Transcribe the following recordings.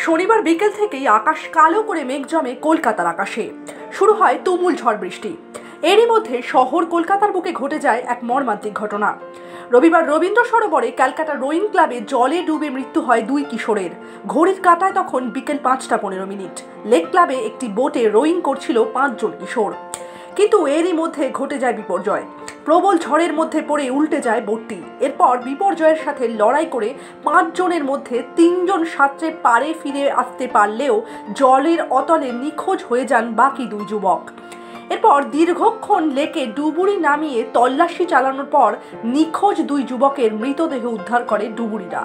শনিবার বিকেল থেকেই আকাশ কালো করে মেঘ জমে কলকাতার আকাশে। শুরু হয় তুমুল ঝড় বৃষ্টি। এরই মধ্যে শহর কলকাতার বুকে ঘটে যায় এক মর্মান্তিক ঘটনা। রবিবার রবীন্দ্র সরোবরে ক্যালকাটা রোয়িং ক্লাবে জলে ডুবে মৃত্যু হয় দুই কিশোরের। ঘড়ির কাঁটায় তখন বিকেল পাঁচটা পনেরো মিনিট। লেক ক্লাবে একটি বোটে রোয়িং করছিল পাঁচজন কিশোর। কিন্তু এরই মধ্যে ঘটে যায় বিপর্যয়। প্রবল ঝড়ের মধ্যে পড়ে উল্টে যায় বোটটি। এরপর বিপর্যয়ের সাথে লড়াই করে পাঁচজনের মধ্যে তিনজন সাঁতরে পারে ফিরে আসতে পারলেও জলের অতলে নিখোঁজ হয়ে যান বাকি দুই যুবক। এরপর দীর্ঘক্ষণ লেকে ডুবুরি নামিয়ে তল্লাশি চালানোর পর নিখোঁজ দুই যুবকের মৃতদেহ উদ্ধার করে ডুবুরিরা।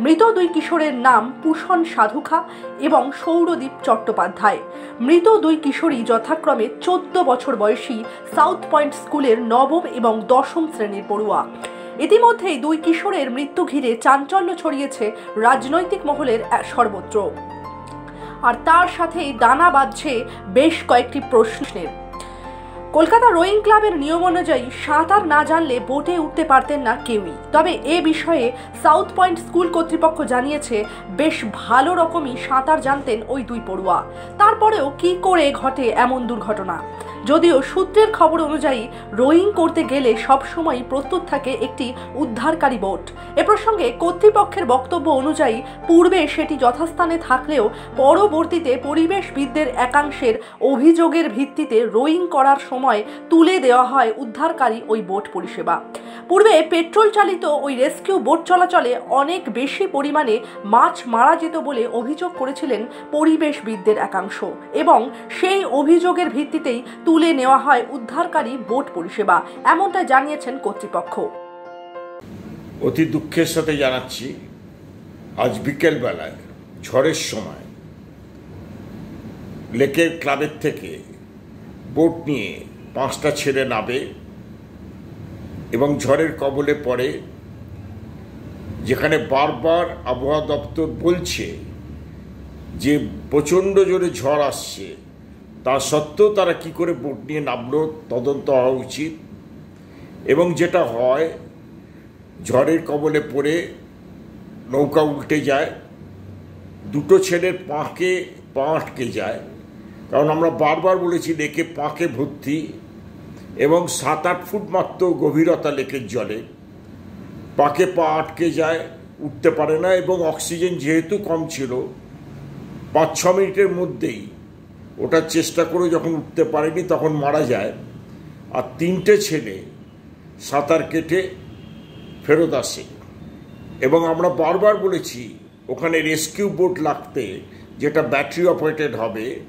মৃত দুই কিশোরের নাম পুষণ সাধুখা এবং সৌরদীপ চট্টোপাধ্যায়। মৃত দুই কিশোরী যথাক্রমে চোদ্দ বছর বয়সী সাউথ পয়েন্ট স্কুলের নবম এবং দশম শ্রেণির পড়ুয়া। ইতিমধ্যেই দুই কিশোরের মৃত্যু ঘিরে চাঞ্চল্য ছড়িয়েছে রাজনৈতিক মহলের সর্বত্র। আর তার সাথেই দানা বাঁধছে বেশ কয়েকটি প্রশ্নের। কলকাতা রোয়িং ক্লাবের নিয়ম অনুযায়ী সাঁতার না জানলে বোটে উঠতে পারতেন না কেউই। তবে এ বিষয়ে সাউথ পয়েন্ট স্কুল কর্তৃপক্ষ জানিয়েছে, বেশ ভালো রকমই সাঁতার জানতেন ওই দুই পড়ুয়া। তারপরেও কি করে ঘটে এমন দুর্ঘটনা? যদিও সূত্রের খবর অনুযায়ী, রোয়িং করতে গেলে সবসময় প্রস্তুত থাকে একটি উদ্ধারকারী বোট। এ প্রসঙ্গে কর্তৃপক্ষের বক্তব্য অনুযায়ী, পূর্বে সেটি যথাস্থানে থাকলেও পরবর্তীতে পরিবেশবিদদের একাংশের অভিযোগের ভিত্তিতে রোয়িং করার সময় তুলে দেওয়া হয় উদ্ধারকারী ওই বোট পরিষেবা। পূর্বে পেট্রোল চালিত ওই রেস্কিউ বোট চলাচলে অনেক বেশি পরিমাণে মাছ মারা যেত বলে অভিযোগ করেছিলেন পরিবেশবিদদের একাংশ এবং সেই অভিযোগের ভিত্তিতেই তুলে নেওয়া হয় উদ্ধারকারী বোট পরিষেবা, এমনটাই জানিয়েছেন কর্তৃপক্ষ। অতি দুঃখের সাথে জানাচ্ছি, আজ বিকেলবেলায়, ঝড়ের সময়, লেকের ক্লাবের থেকে বোট নিয়ে পাঁচটা ছেলে নাবে। এবং ঝড়ের কবলে পড়ে। যেখানে বারবার আবহাওয়া দপ্তর বলছে যে প্রচণ্ড জোরে ঝড় আসছে। তা সত্ত্বেও তারা কি করে বোট নিয়ে নামলো তদন্ত হওয়া উচিত। এবং যেটা হয়, ঝড়ের কবলে পড়ে নৌকা উল্টে যায়, দুটো ছেলের পাঁকে পা আটকে যায়। কারণ আমরা বারবার বলেছি লেকে পাঁকে ভর্তি। এবং সাত আট ফুট মাত্র গভীরতা লেকের জলে। পাকে পা আটকে যায়, উঠতে পারে না এবং অক্সিজেন যেহেতু কম ছিল পাঁচ ছ মিনিটের মধ্যেই ওটার চেষ্টা করে যখন উঠতে পারেনি তখন মারা যায় আর তিনটে ছেলে সাঁতার কেটে ফেরত আসে। এবং আমরা বারবার বলেছি, ওখানে রেস্কিউ বোট লাগতে, যেটা ব্যাটারি অপারেটেড হবে,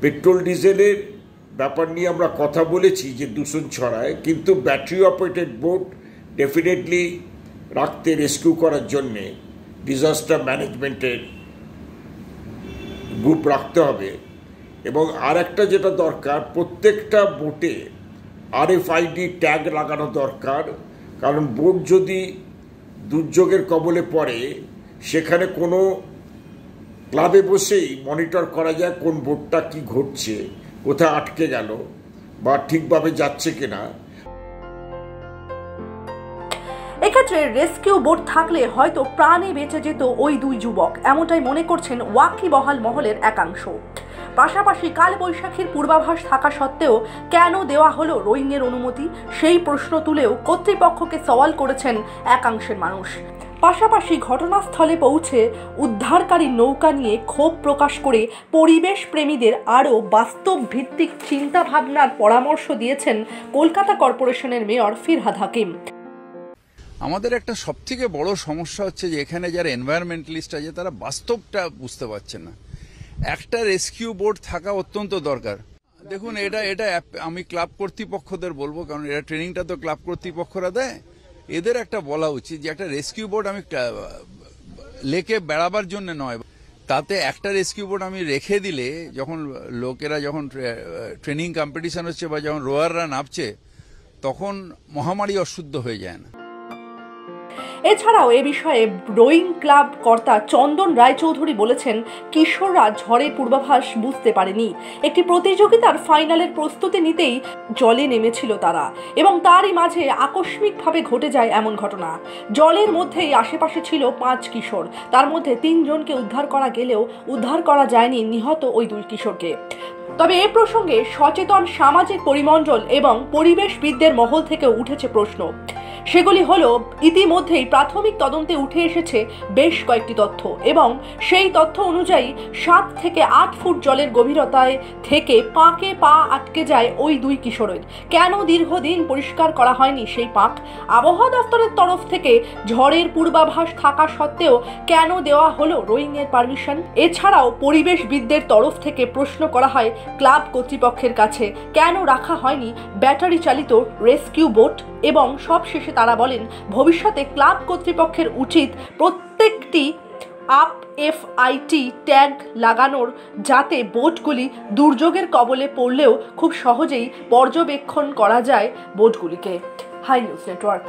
পেট্রোল ডিজেলের ব্যাপার নিয়ে আমরা কথা বলেছি যে দূষণ ছড়ায়, কিন্তু ব্যাটারি অপারেটেড বোট ডেফিনেটলি রাখতে রেস্কিউ করার জন্যে ডিজাস্টার ম্যানেজমেন্টের গ্রুপ রাখতে হবে। এবং আর একটা যেটা দরকার, প্রত্যেকটা বোটে আরএফআইডি ট্যাগ লাগানো দরকার। কারণ বোট যদি দুর্যোগের কবলে পড়ে, সেখানে কোনো ক্লাবে বসেই মনিটর করা যায় কোন বোটটা কি ঘটছে। কোথায় আটকে গেল বা ঠিকভাবে যাচ্ছে কিনা। এক্ষেত্রে রেস্কিউ বোট থাকলে হয়তো প্রাণে বেঁচে যেত ওই দুই যুবক, এমনটাই মনে করছেন ওয়াকিবহাল মহলের একাংশ। পাশাপাশি কাল বৈশাখীর পূর্বাভাস থাকা সত্ত্বেও কেন দেওয়া হলো রোয়িংয়ের অনুমতি, সেই প্রশ্ন তুলেও কর্তৃপক্ষকে সওয়াল করেছেন একাংশের মানুষ। পাশাপাশি ঘটনাস্থলে পৌঁছে উদ্ধারকারী নৌকা নিয়ে ক্ষোভ প্রকাশ করে পরিবেশ প্রেমীদের আরও বাস্তব ভিত্তিক চিন্তাভাবনার পরামর্শ দিয়েছেন কলকাতা কর্পোরেশনের মেয়র ফিরহাদ হাকিম। আমাদের একটা সবথেকে বড় সমস্যা হচ্ছে যে এখানে যারা এনভায়রনমেন্টালিস্ট আছে, তারা বাস্তবটা বুঝতে পারছে না। একটা রেস্কিউ বোর্ড থাকা অত্যন্ত দরকার। দেখুন, এটা এটা আমি ক্লাব কর্তৃপক্ষদের বলব, কারণ এটা ট্রেনিংটা তো ক্লাব কর্তৃপক্ষরা দেয়। এদের একটা বলা উচিত যে একটা রেস্কিউ বোর্ড আমি লেকে বেড়াবার জন্য নয়, তাতে একটা রেস্কিউ বোর্ড আমি রেখে দিলে যখন লোকেরা যখন ট্রেনিং কম্পিটিশন হচ্ছে বা যখন রোয়াররা নামছে, তখন মহামারী অশুদ্ধ হয়ে যায় না। এছাড়াও এ বিষয়ে রোয়িং ক্লাব কর্তা চন্দন রায়চৌধুরী বলেছেন, কিশোররা ঝড়ের পূর্বাভাস বুঝতে পারেনি। একটি প্রতিযোগিতার ফাইনালের প্রস্তুতি নিতেই জলে নেমেছিল তারা এবং তারই মাঝে আকস্মিকভাবে ঘটে যায় এমন ঘটনা। জলের মধ্যেই আশেপাশে ছিল পাঁচ কিশোর। তার মধ্যে তিনজনকে উদ্ধার করা গেলেও উদ্ধার করা যায়নি নিহত ওই দুই কিশোরকে। তবে এ প্রসঙ্গে সচেতন সামাজিক পরিমণ্ডল এবং পরিবেশবিদদের মহল থেকে উঠেছে প্রশ্ন। সেগুলি হলো, ইতিমধ্যেই প্রাথমিক তদন্তে উঠে এসেছে বেশ কয়েকটি তথ্য এবং সেই তথ্য অনুযায়ী সাত থেকে আট ফুট জলের গভীরতায় থেকে পাঁকে পা আটকে যায় ওই দুই কিশোরের। কেন দীর্ঘদিন পরিষ্কার করা হয়নি সেই পাঁক? আবহাওয়া দপ্তরের তরফ থেকে ঝড়ের পূর্বাভাস থাকা সত্ত্বেও কেন দেওয়া হলো রোয়িংয়ের পারমিশন? এছাড়াও পরিবেশবিদদের তরফ থেকে প্রশ্ন করা হয় ক্লাব কর্তৃপক্ষের কাছে, কেন রাখা হয়নি ব্যাটারি চালিত রেস্কিউ বোট? এবং সবশেষে তারা বলেন, ভবিষ্যতে ক্লাব কর্তৃপক্ষের উচিত প্রত্যেকটি আপ এফ আইটি ট্যাগ লাগানোর যাতে বোটগুলি দুর্যোগের কবলে পড়লেও খুব সহজেই পর্যবেক্ষণ করা যায় বোটগুলিকে। High news network.